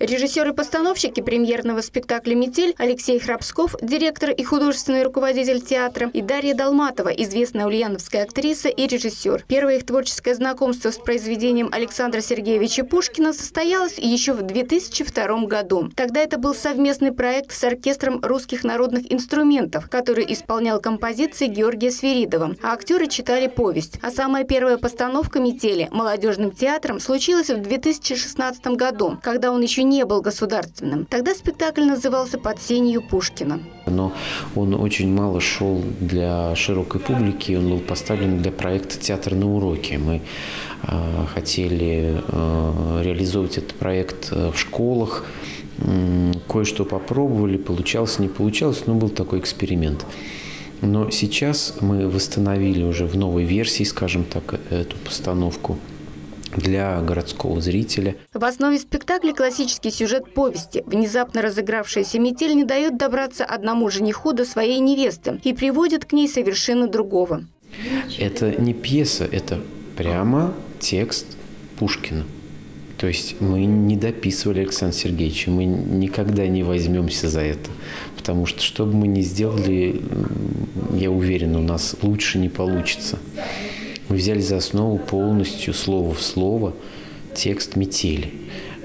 Режиссер и постановщики премьерного спектакля «Метель» Алексей Храбсков, директор и художественный руководитель театра, и Дарья Долматова, известная ульяновская актриса и режиссер. Первое их творческое знакомство с произведением Александра Сергеевича Пушкина состоялось еще в 2002 году. Тогда это был совместный проект с оркестром русских народных инструментов, который исполнял композиции Георгия Свиридова, а актеры читали повесть. А самая первая постановка «Метели» молодежным театром случилась в 2016 году, когда он еще не был государственным. Тогда спектакль назывался «Под сенью Пушкина». Но он очень мало шел для широкой публики, он был поставлен для проекта «Театр на уроке». Мы э, хотели э, реализовывать этот проект э, в школах, кое-что попробовали, получалось, не получалось, но был такой эксперимент. Но сейчас мы восстановили уже в новой версии, скажем так, эту постановку для городского зрителя. В основе спектакля классический сюжет повести. Внезапно разыгравшаяся метель не дает добраться одному жениху до своей невесты и приводит к ней совершенно другого. Это не пьеса, это прямо текст Пушкина. То есть мы не дописывали Александра Сергеевича, мы никогда не возьмемся за это. Потому что что бы мы ни сделали, я уверен, у нас лучше не получится. Мы взяли за основу полностью, слово в слово, текст «Метели»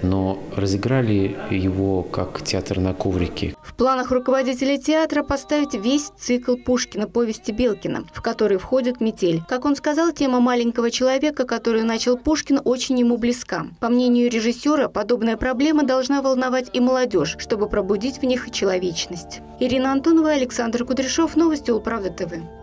но разыграли его как театр на коврике. В планах руководителя театра поставить весь цикл Пушкина повести Белкина, в который входит «Метель». Как он сказал, тема маленького человека, который начал Пушкин, очень ему близка. По мнению режиссера, подобная проблема должна волновать и молодежь, чтобы пробудить в них человечность. Ирина Антонова, Александр Кудряшов, Новости Улправда ТВ.